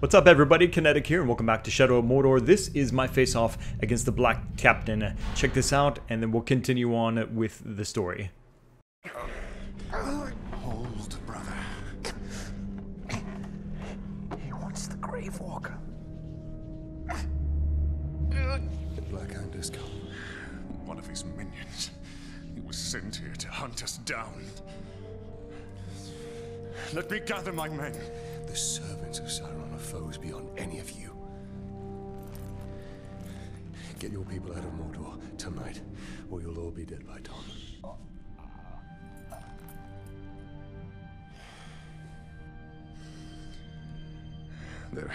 What's up, everybody? Kinetic here, and welcome back to Shadow of Mordor. This is my face-off against the Black Captain. Check this out, and then we'll continue on with the story. Hold, brother. He wants the Grave Walker. The Black Hand has come. One of his minions. He was sent here to hunt us down. Let me gather my men. The servants of Sauron are foes beyond any of you. Get your people out of Mordor tonight, or you'll all be dead by dawn. There.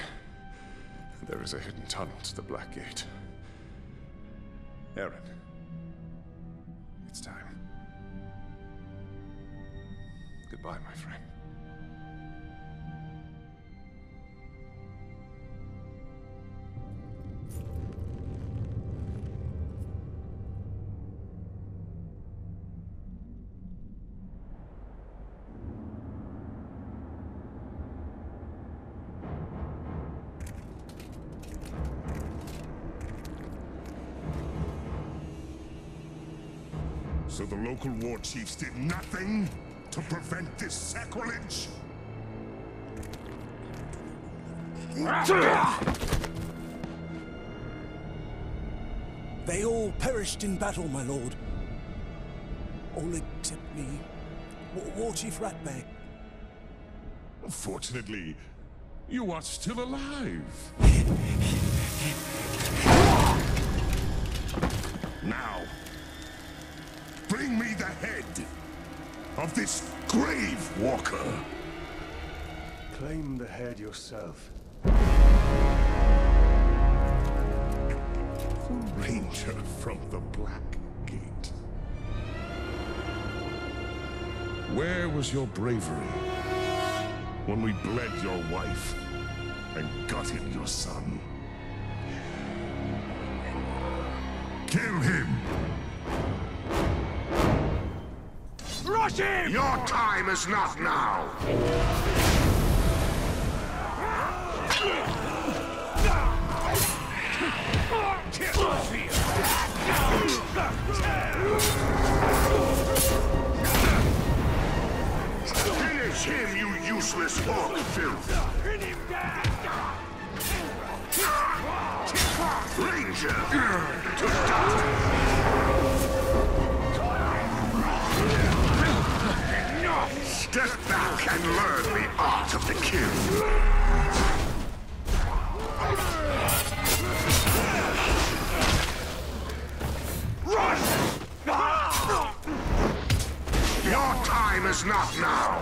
There is a hidden tunnel to the Black Gate. Aaron. It's time. Goodbye, my friend. So the local war chiefs did nothing to prevent this sacrilege? They all perished in battle, my lord. All except me. War, Chief Ratbag. Fortunately, you are still alive. Bring the head of this grave walker. Claim the head yourself. Ranger from the Black Gate. Where was your bravery when we bled your wife and gutted your son? Kill him! Rush him! Your time is not now! Finish him, you useless orc filth! Ranger! To die! Step back and learn the art of the kill. Your time is not now.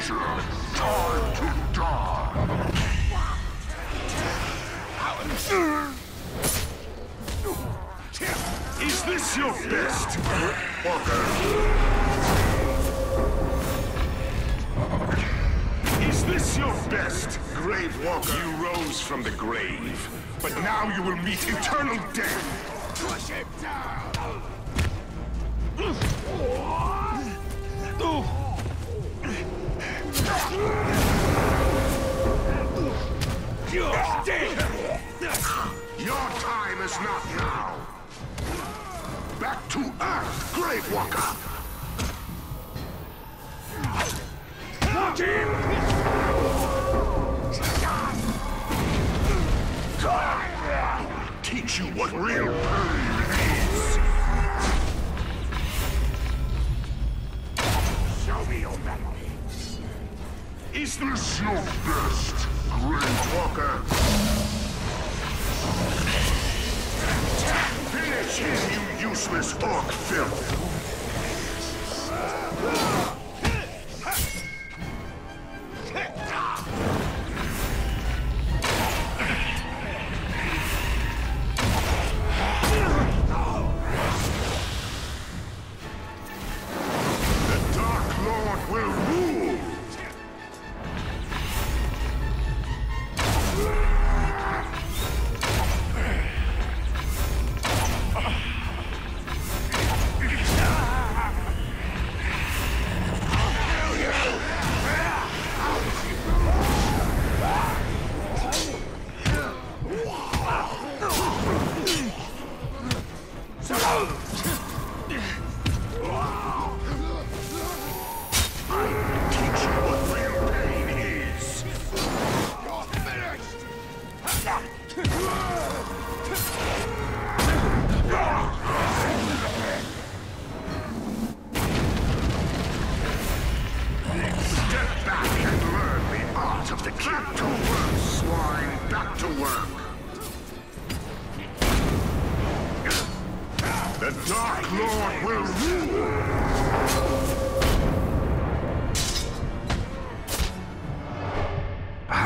Ranger, time to die. Is this your best, Walker? Is this your best, Grave Walker? You rose from the grave, but now you will meet eternal death. Push him down! Grave Walker! Teach you what real pain is! Show me your mettle. Is this your best, Grave Walker? Finish him, you useless orc filth!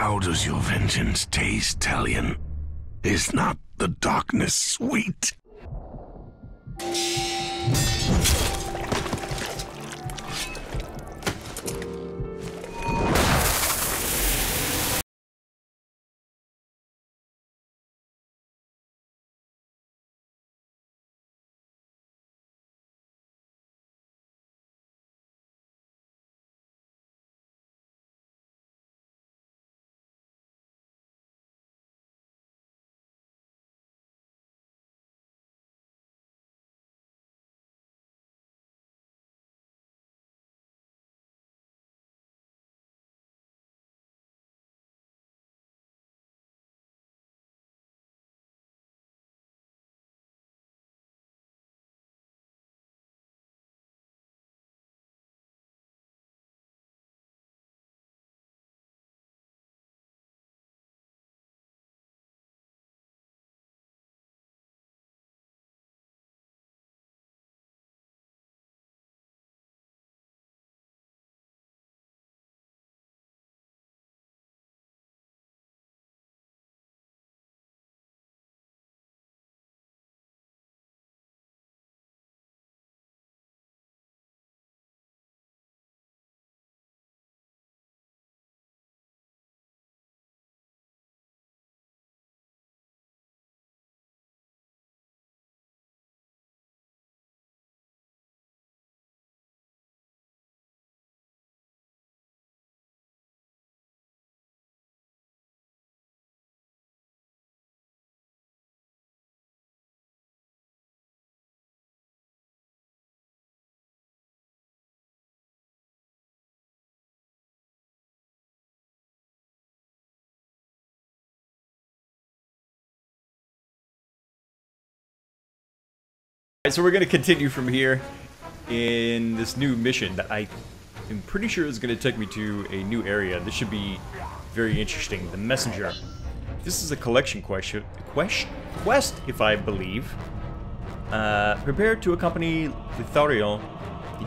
How does your vengeance taste, Talion? Is not the darkness sweet? Alright, so we're gonna continue from here in this new mission that I am pretty sure is gonna take me to a new area. This should be very interesting. The Messenger. This is a collection question, quest, quest, if I believe. Uh, prepare to accompany Lithariel,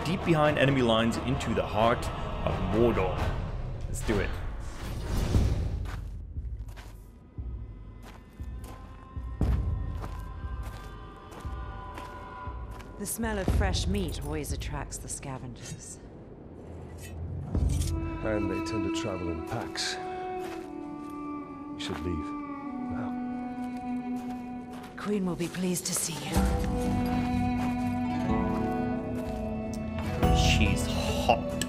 deep behind enemy lines into the heart of Mordor. Let's do it. The smell of fresh meat always attracts the scavengers. And they tend to travel in packs. You should leave. Now. Queen will be pleased to see you. She's hot.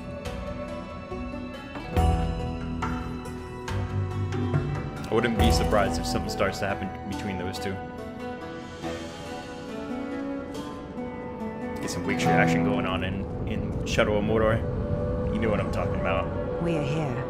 I wouldn't be surprised if something starts to happen between those two. Some Wake action going on in, in Shadow of Mordor. You know what I'm talking about. We are here.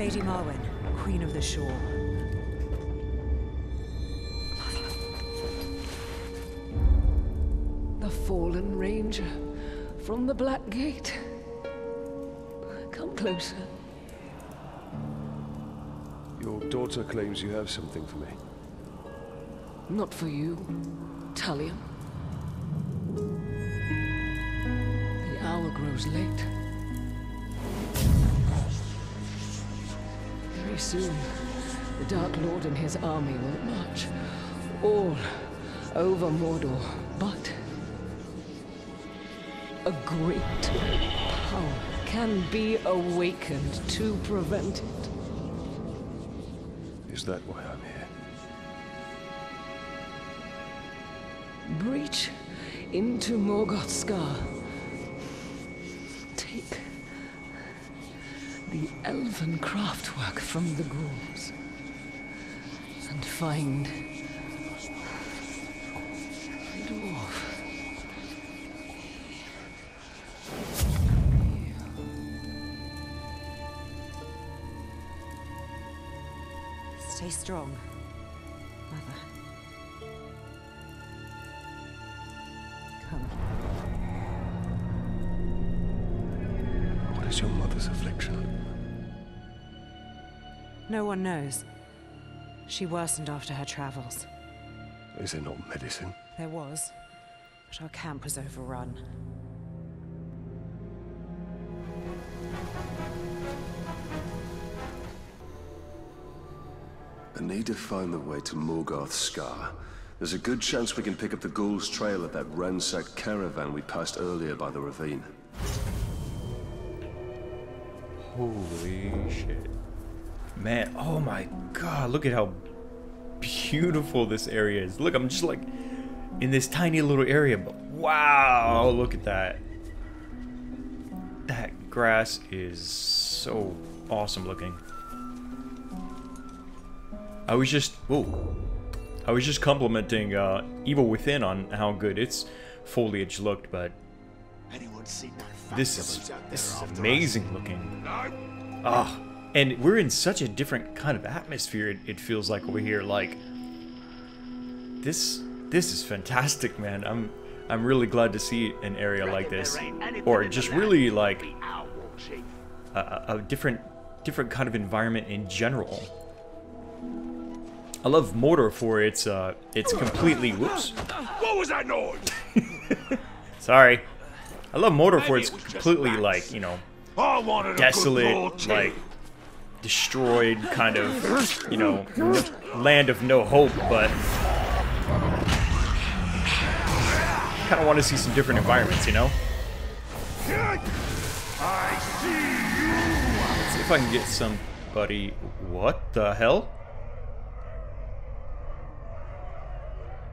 Lady Marwen, Queen of the Shore. The fallen ranger from the Black Gate. Come closer. Your daughter claims you have something for me. Not for you, Talion. The hour grows late. Soon, the Dark Lord and his army will march all over Mordor. But a great power can be awakened to prevent it. Is that why I'm here? Breach into Morgoth's Scar. Elven craftwork from the ghouls and find the dwarf. Stay strong, No one knows. She worsened after her travels. Is there not medicine? There was, but our camp was overrun. I need to find the way to Morgoth's Scar. There's a good chance we can pick up the ghoul's trail of that ransacked caravan we passed earlier by the ravine. Holy shit. Man, oh my god, look at how beautiful this area is. Look, I'm just like in this tiny little area, but wow, look at that. That grass is so awesome looking. I was just, whoa. I was just complimenting uh, Evil Within on how good its foliage looked, but this is this is amazing looking. Ah, and we're in such a different kind of atmosphere. It, it feels like over here. Like this, this is fantastic, man. I'm I'm really glad to see an area like this, or just really like a, a different different kind of environment in general. I love Mordor for its uh, it's completely whoops. What was that noise? Sorry. I love Mordor for its completely like, you know, I wanted a desolate, like destroyed kind of, you know, land of no hope, but kind of want to see some different environments, you know? Let's see if I can get somebody. What the hell?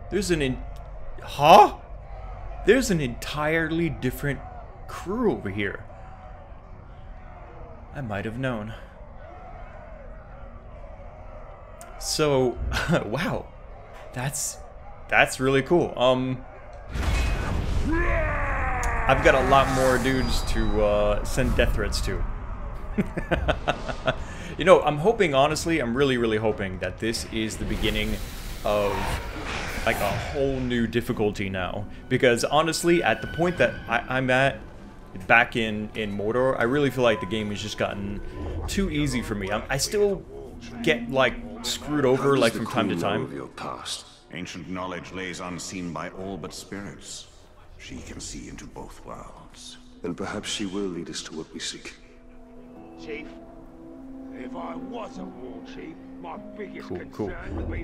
There's an in. Huh? There's an entirely different crew over here. I might have known. So, wow. That's that's really cool. Um I've got a lot more dudes to uh, send death threats to. you know, I'm hoping, honestly, I'm really, really hoping that this is the beginning of like a whole new difficulty now. Because honestly, at the point that I, am at back in, in Mordor, I really feel like the game has just gotten too easy for me. I'm, I still get like screwed over like from time to time. Of your past. Ancient knowledge lays unseen by all but spirits. She can see into both worlds. Then perhaps she will lead us to what we seek. Chief, if I was a war chief, my. Cool, cool.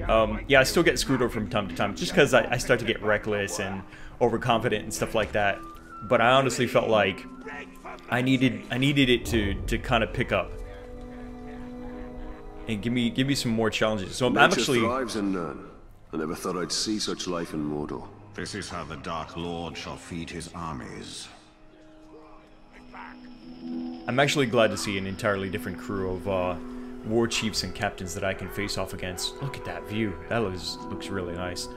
Um, yeah, I still get screwed over from time to time, just because I, I start to get reckless and overconfident and stuff like that. But I honestly felt like I needed I needed it to to kind of pick up and give me give me some more challenges. So I'm, I'm Nature actually thrives in none. I never thought I'd see such life in Mordor. This is how the Dark Lord shall feed his armies. I'm actually glad to see an entirely different crew of uh, war chiefs and captains that I can face off against. Look at that view. That looks looks really nice.